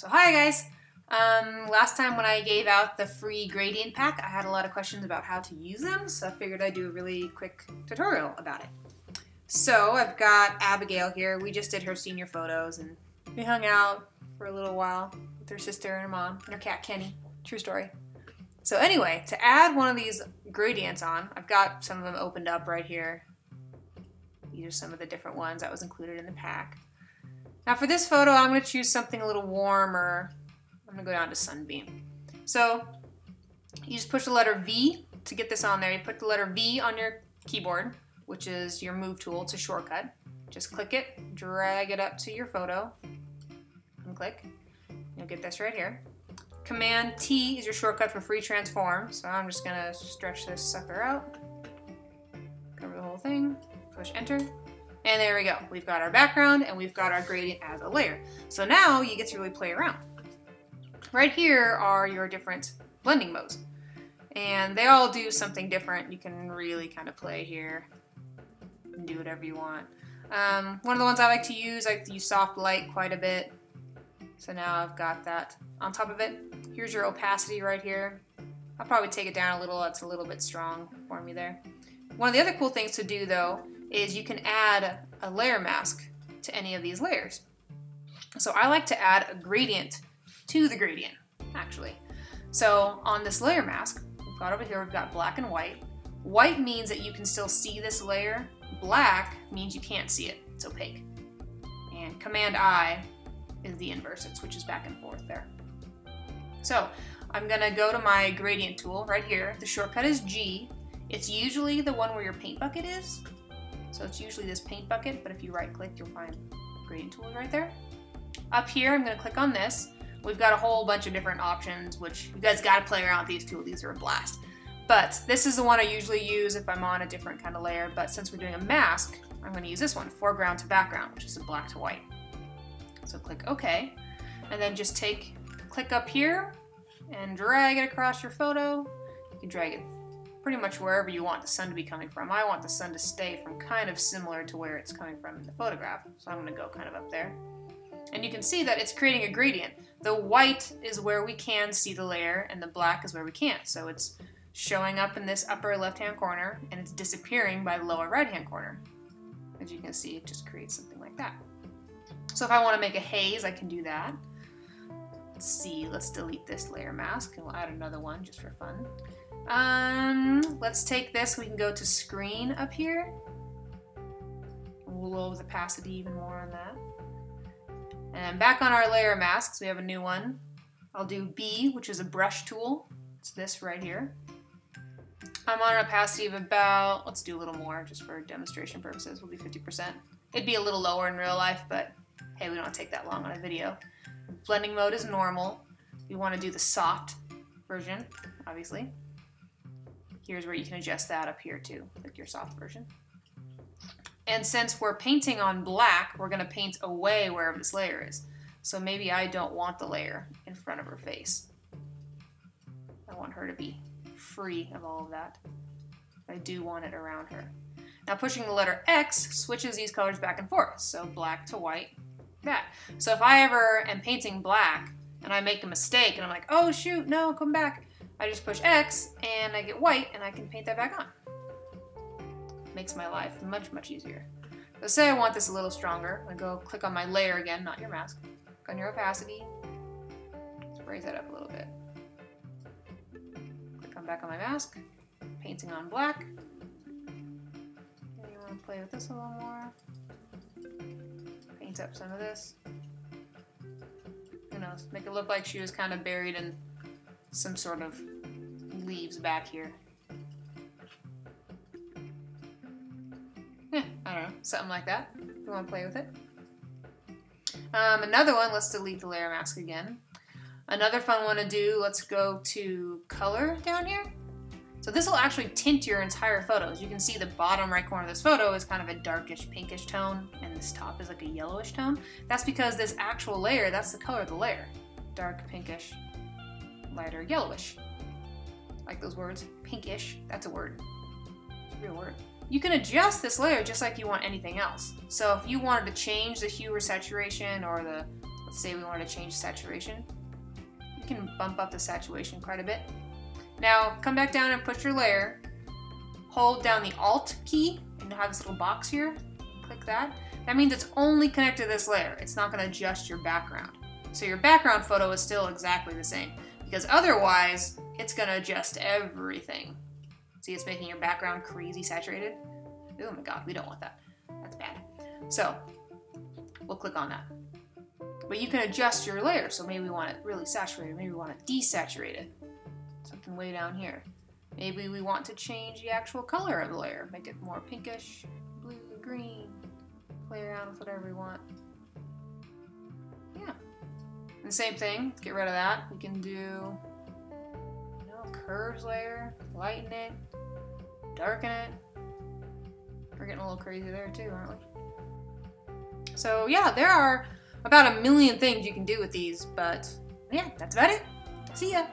So hi guys! Um, last time when I gave out the free gradient pack, I had a lot of questions about how to use them, so I figured I'd do a really quick tutorial about it. So I've got Abigail here. We just did her senior photos and we hung out for a little while with her sister and her mom and her cat Kenny. True story. So anyway, to add one of these gradients on, I've got some of them opened up right here. These are some of the different ones that was included in the pack. Now for this photo, I'm going to choose something a little warmer. I'm going to go down to Sunbeam. So you just push the letter V to get this on there. You put the letter V on your keyboard, which is your move tool. It's a shortcut. Just click it, drag it up to your photo, and click. You'll get this right here. Command T is your shortcut for free transform. So I'm just going to stretch this sucker out. Cover the whole thing. Push enter. And there we go. We've got our background and we've got our gradient as a layer. So now you get to really play around. Right here are your different blending modes. And they all do something different. You can really kind of play here and do whatever you want. Um, one of the ones I like to use, I use soft light quite a bit. So now I've got that on top of it. Here's your opacity right here. I'll probably take it down a little. It's a little bit strong for me there. One of the other cool things to do though is you can add a layer mask to any of these layers. So I like to add a gradient to the gradient, actually. So on this layer mask, we've got over here, we've got black and white. White means that you can still see this layer. Black means you can't see it, it's opaque. And Command I is the inverse, it switches back and forth there. So I'm gonna go to my gradient tool right here. The shortcut is G. It's usually the one where your paint bucket is. So it's usually this paint bucket, but if you right click, you'll find the gradient tool right there. Up here, I'm gonna click on this. We've got a whole bunch of different options, which you guys gotta play around with these tools. These are a blast. But this is the one I usually use if I'm on a different kind of layer. But since we're doing a mask, I'm gonna use this one, foreground to background, which is a black to white. So click OK. And then just take, click up here and drag it across your photo. You can drag it pretty much wherever you want the sun to be coming from. I want the sun to stay from kind of similar to where it's coming from in the photograph. So I'm going to go kind of up there. And you can see that it's creating a gradient. The white is where we can see the layer and the black is where we can't. So it's showing up in this upper left-hand corner and it's disappearing by the lower right-hand corner. As you can see, it just creates something like that. So if I want to make a haze, I can do that. Let's see, let's delete this layer mask and we'll add another one just for fun. Um, let's take this. We can go to screen up here. We'll lower the opacity even more on that. And back on our layer masks, we have a new one. I'll do B, which is a brush tool. It's this right here. I'm on an opacity of about, let's do a little more just for demonstration purposes. We'll do 50%. It'd be a little lower in real life, but hey, we don't take that long on a video. Blending mode is normal. We want to do the soft version, obviously. Here's where you can adjust that up here too, like your soft version. And since we're painting on black, we're going to paint away wherever this layer is. So maybe I don't want the layer in front of her face. I want her to be free of all of that. I do want it around her. Now pushing the letter X switches these colors back and forth. So black to white, that. So if I ever am painting black and I make a mistake and I'm like, oh shoot, no, come back. I just push X and I get white and I can paint that back on. Makes my life much, much easier. So say I want this a little stronger. I go click on my layer again, not your mask. Click on your opacity. Raise that up a little bit. Click on back on my mask. Painting on black. And you want to play with this a little more. Paint up some of this. Who knows? Make it look like she was kind of buried in some sort of leaves back here. Yeah, I don't know, something like that. If you want to play with it. Um, another one, let's delete the layer mask again. Another fun one to do, let's go to color down here. So this will actually tint your entire photos. You can see the bottom right corner of this photo is kind of a darkish pinkish tone, and this top is like a yellowish tone. That's because this actual layer, that's the color of the layer. Dark pinkish, lighter yellowish. Like those words, pinkish, that's a word. Real word. You can adjust this layer just like you want anything else. So if you wanted to change the hue or saturation or the let's say we wanted to change saturation. You can bump up the saturation quite a bit. Now, come back down and push your layer. Hold down the Alt key, and have this little box here. Click that. That means it's only connected to this layer. It's not going to adjust your background. So your background photo is still exactly the same. Because otherwise, it's to adjust everything. See, it's making your background crazy saturated. Oh my god, we don't want that. That's bad. So, we'll click on that. But you can adjust your layer. So maybe we want it really saturated. Maybe we want it desaturated. Something way down here. Maybe we want to change the actual color of the layer. Make it more pinkish, blue, green. Play around with whatever we want. Yeah. And the same thing, get rid of that. We can do, curves layer, lighten it, darken it. We're getting a little crazy there too, aren't we? So yeah, there are about a million things you can do with these, but yeah, that's about it. See ya!